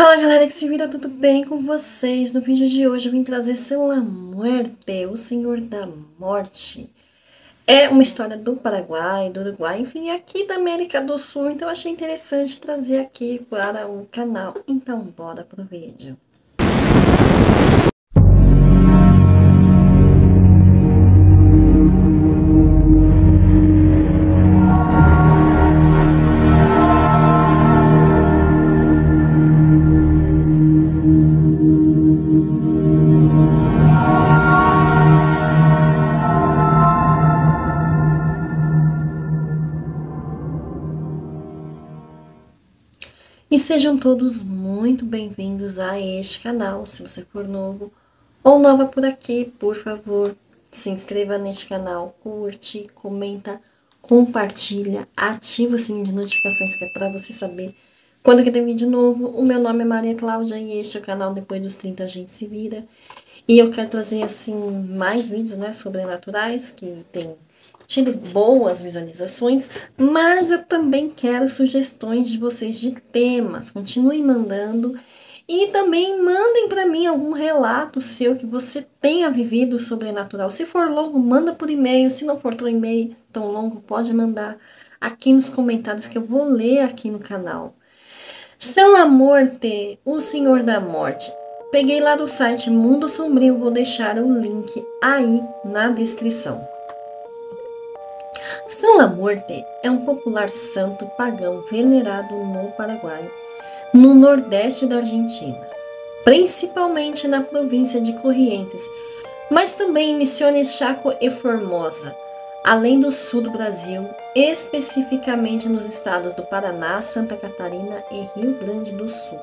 Fala galera que se vira, tudo bem com vocês? No vídeo de hoje eu vim trazer Sela Muerte, o Senhor da Morte. É uma história do Paraguai, do Uruguai, enfim, aqui da América do Sul, então achei interessante trazer aqui para o canal. Então bora pro vídeo. E sejam todos muito bem-vindos a este canal. Se você for novo ou nova por aqui, por favor, se inscreva neste canal, curte, comenta, compartilha, ativa o sininho de notificações que é para você saber quando que tem vídeo novo. O meu nome é Maria Cláudia e este é o canal Depois dos 30 a gente se vira. E eu quero trazer assim mais vídeos, né, sobrenaturais que tem tido boas visualizações, mas eu também quero sugestões de vocês de temas. Continuem mandando e também mandem para mim algum relato seu que você tenha vivido sobrenatural. Se for longo, manda por e-mail. Se não for por e-mail tão longo, pode mandar aqui nos comentários que eu vou ler aqui no canal. São a Morte, o Senhor da Morte. Peguei lá do site Mundo Sombrio, vou deixar o link aí na descrição. São La Muerte é um popular santo pagão venerado no Paraguai, no nordeste da Argentina, principalmente na província de Corrientes, mas também em Missões Chaco e Formosa, além do sul do Brasil, especificamente nos estados do Paraná, Santa Catarina e Rio Grande do Sul.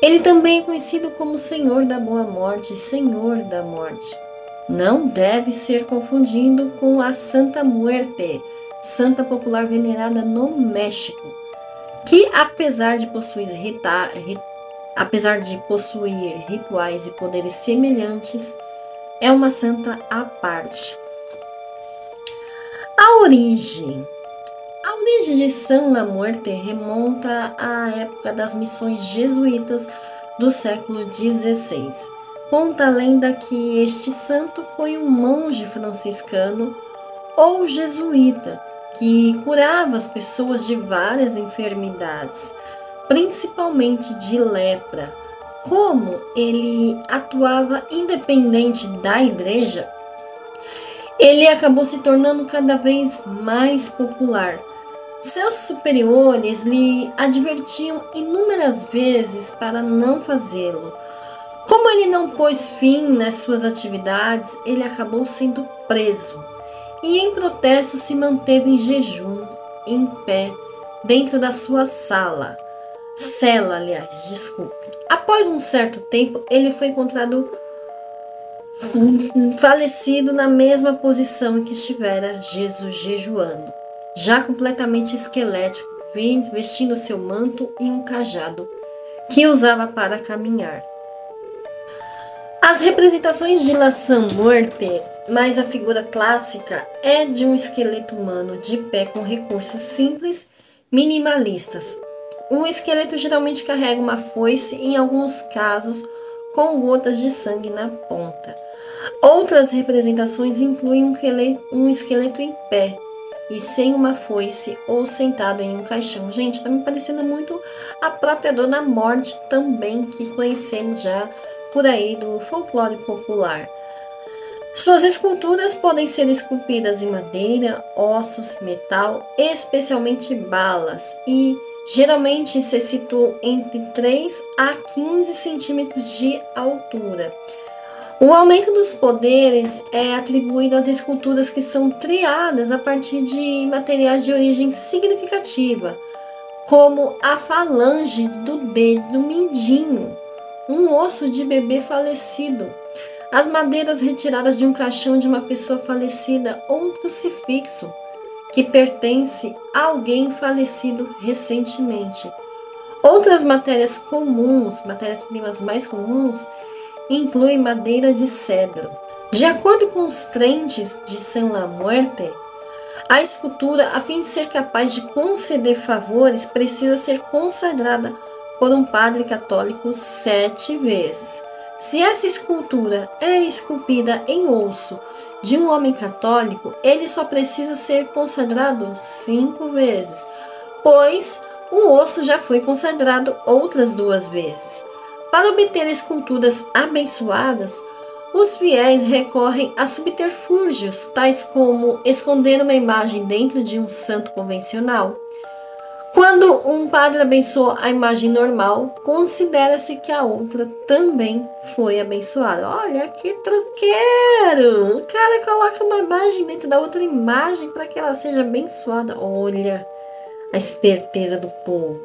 Ele também é conhecido como Senhor da Boa Morte, Senhor da Morte não deve ser confundido com a Santa Muerte, santa popular venerada no México, que apesar de possuir, apesar de possuir rituais e poderes semelhantes, é uma santa à parte. A origem. A origem de San La Muerte remonta à época das missões jesuítas do século XVI Conta a lenda que este santo foi um monge franciscano ou jesuíta que curava as pessoas de várias enfermidades, principalmente de lepra. Como ele atuava independente da igreja, ele acabou se tornando cada vez mais popular. Seus superiores lhe advertiam inúmeras vezes para não fazê-lo como ele não pôs fim nas suas atividades, ele acabou sendo preso e, em protesto, se manteve em jejum, em pé, dentro da sua sala. Cela, aliás, desculpe. Após um certo tempo, ele foi encontrado falecido na mesma posição em que estivera Jesus jejuando, já completamente esquelético, vestindo seu manto e um cajado que usava para caminhar. As representações de La Morte, mais a figura clássica, é de um esqueleto humano de pé com recursos simples, minimalistas. O esqueleto geralmente carrega uma foice, em alguns casos com gotas de sangue na ponta. Outras representações incluem um esqueleto, um esqueleto em pé e sem uma foice ou sentado em um caixão. Gente, está me parecendo muito a própria Dona Morte também, que conhecemos já por aí do folclore popular. Suas esculturas podem ser esculpidas em madeira, ossos, metal, especialmente balas, e geralmente se situam entre 3 a 15 centímetros de altura. O aumento dos poderes é atribuído às esculturas que são triadas a partir de materiais de origem significativa, como a falange do dedo mindinho, um osso de bebê falecido, as madeiras retiradas de um caixão de uma pessoa falecida ou um crucifixo que pertence a alguém falecido recentemente. Outras matérias comuns, matérias-primas mais comuns, incluem madeira de cedro. De acordo com os crentes de San La Muerte, a escultura, a fim de ser capaz de conceder favores, precisa ser consagrada por um padre católico sete vezes. Se essa escultura é esculpida em osso de um homem católico, ele só precisa ser consagrado cinco vezes, pois o osso já foi consagrado outras duas vezes. Para obter esculturas abençoadas, os fiéis recorrem a subterfúgios, tais como esconder uma imagem dentro de um santo convencional quando um padre abençoa a imagem normal, considera-se que a outra também foi abençoada. Olha que truqueiro! O cara coloca uma imagem dentro da outra imagem para que ela seja abençoada. Olha a esperteza do povo.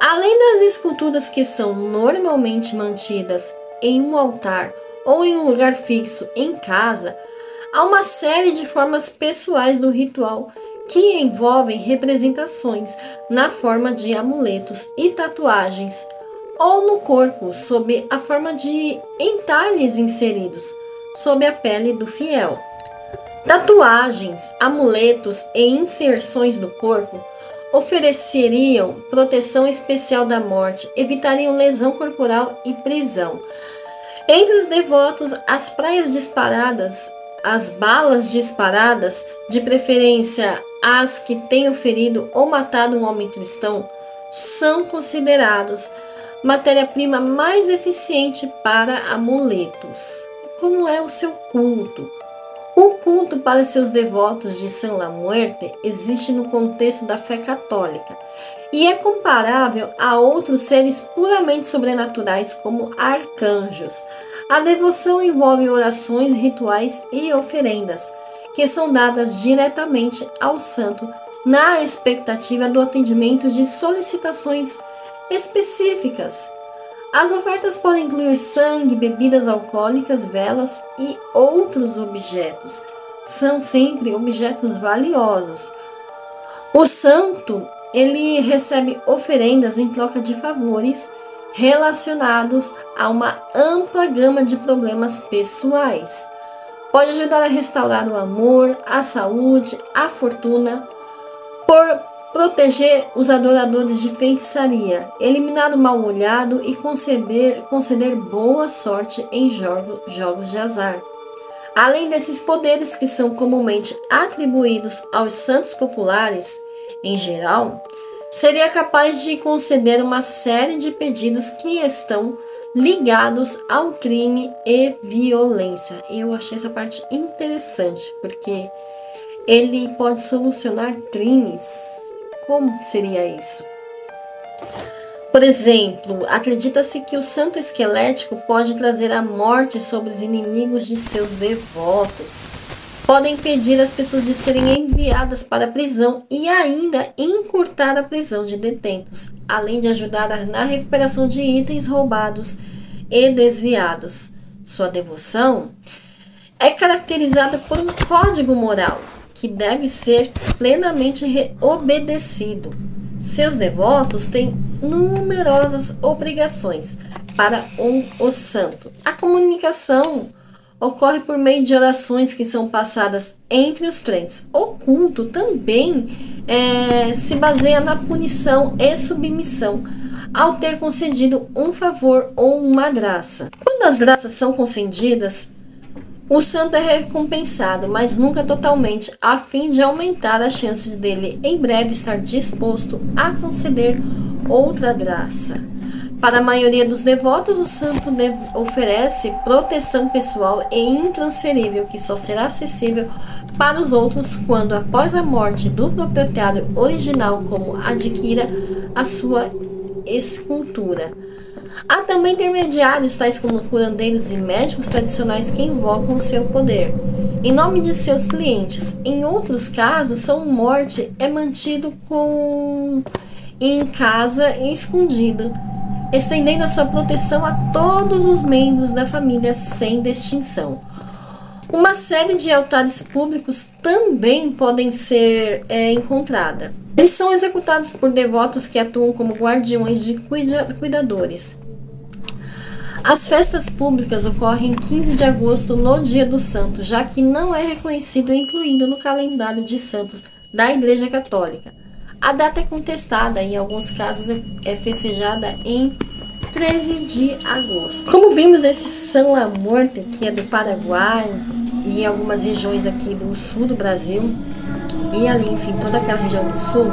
Além das esculturas que são normalmente mantidas em um altar ou em um lugar fixo em casa, há uma série de formas pessoais do ritual que envolvem representações na forma de amuletos e tatuagens, ou no corpo, sob a forma de entalhes inseridos sob a pele do fiel. Tatuagens, amuletos e inserções do corpo ofereceriam proteção especial da morte, evitariam lesão corporal e prisão. Entre os devotos, as praias disparadas, as balas disparadas, de preferência as que tenham ferido ou matado um homem cristão são considerados matéria-prima mais eficiente para amuletos. Como é o seu culto? O culto para seus devotos de São La Muerte existe no contexto da fé católica e é comparável a outros seres puramente sobrenaturais como arcanjos. A devoção envolve orações, rituais e oferendas que são dadas diretamente ao santo na expectativa do atendimento de solicitações específicas. As ofertas podem incluir sangue, bebidas alcoólicas, velas e outros objetos. São sempre objetos valiosos. O santo, ele recebe oferendas em troca de favores relacionados a uma ampla gama de problemas pessoais. Pode ajudar a restaurar o amor, a saúde, a fortuna, por proteger os adoradores de feitiçaria, eliminar o mal olhado e conceder, conceder boa sorte em jogo, jogos de azar. Além desses poderes que são comumente atribuídos aos santos populares, em geral, seria capaz de conceder uma série de pedidos que estão ligados ao crime e violência. Eu achei essa parte interessante, porque ele pode solucionar crimes. Como seria isso? Por exemplo, acredita-se que o santo esquelético pode trazer a morte sobre os inimigos de seus devotos. Podem impedir as pessoas de serem enviadas para a prisão e ainda encurtar a prisão de detentos, além de ajudar na recuperação de itens roubados e desviados. Sua devoção é caracterizada por um código moral que deve ser plenamente obedecido. Seus devotos têm numerosas obrigações para o santo. A comunicação ocorre por meio de orações que são passadas entre os crentes. O culto também é, se baseia na punição e submissão ao ter concedido um favor ou uma graça. Quando as graças são concedidas, o santo é recompensado, mas nunca totalmente, a fim de aumentar as chances dele em breve estar disposto a conceder outra graça. Para a maioria dos devotos, o santo oferece proteção pessoal e intransferível que só será acessível para os outros quando, após a morte do proprietário original, como adquira a sua escultura. Há também intermediários, tais como curandeiros e médicos tradicionais, que invocam o seu poder em nome de seus clientes. Em outros casos, sua morte é mantido com em casa e escondido, estendendo a sua proteção a todos os membros da família sem distinção. Uma série de altares públicos também podem ser é, encontrada. Eles são executados por devotos que atuam como guardiões de cuida cuidadores. As festas públicas ocorrem em 15 de agosto, no Dia do Santo, já que não é reconhecido e incluído no calendário de santos da Igreja Católica. A data é contestada, em alguns casos é festejada em 13 de agosto. Como vimos, esse São La Morte, que é do Paraguai e em algumas regiões aqui do sul do Brasil, e ali, enfim, toda aquela região do sul,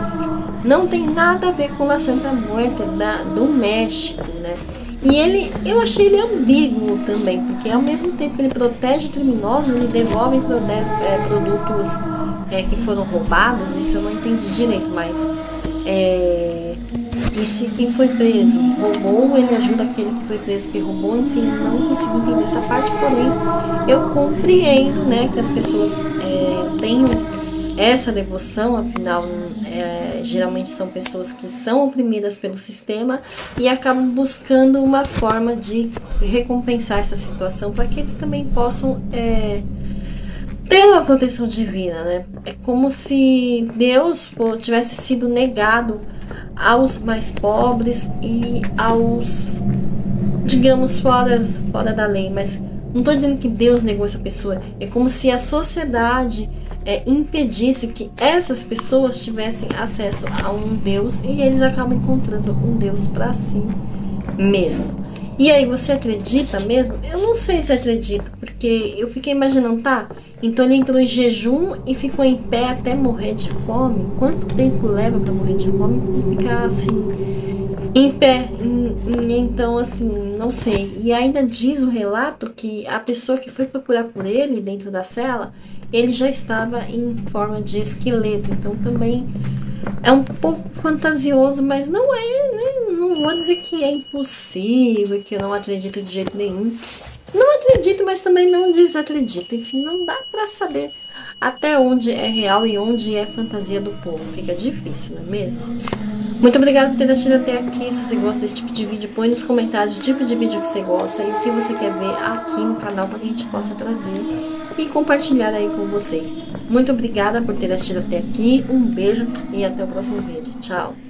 não tem nada a ver com a Santa Muerte da, do México, né? E ele, eu achei ele ambíguo também, porque ao mesmo tempo que ele protege criminosos, ele devolve é, produtos é, que foram roubados, isso eu não entendi direito, mas é, e se quem foi preso roubou, ele ajuda aquele que foi preso que roubou, enfim, não consegui entender essa parte, porém eu compreendo né, que as pessoas é, tenham essa devoção, afinal, é, geralmente são pessoas que são oprimidas pelo sistema e acabam buscando uma forma de recompensar essa situação para que eles também possam é, ter uma proteção divina, né? É como se Deus tivesse sido negado aos mais pobres e aos, digamos, fora, fora da lei, mas não estou dizendo que Deus negou essa pessoa, é como se a sociedade é, impedisse que essas pessoas tivessem acesso a um Deus e eles acabam encontrando um Deus para si mesmo. E aí, você acredita mesmo? Eu não sei se acredito, porque eu fiquei imaginando, tá? Então ele entrou em jejum e ficou em pé até morrer de fome. Quanto tempo leva para morrer de fome? Ficar assim, em pé. Então, assim, não sei. E ainda diz o relato que a pessoa que foi procurar por ele dentro da cela ele já estava em forma de esqueleto. Então também é um pouco fantasioso, mas não é, vou dizer que é impossível, que eu não acredito de jeito nenhum. Não acredito, mas também não desacredito. Enfim, não dá para saber até onde é real e onde é fantasia do povo. Fica difícil, não é mesmo? Muito obrigada por ter assistido até aqui. Se você gosta desse tipo de vídeo, põe nos comentários o tipo de vídeo que você gosta e o que você quer ver aqui no canal para que a gente possa trazer e compartilhar aí com vocês. Muito obrigada por ter assistido até aqui. Um beijo e até o próximo vídeo. Tchau!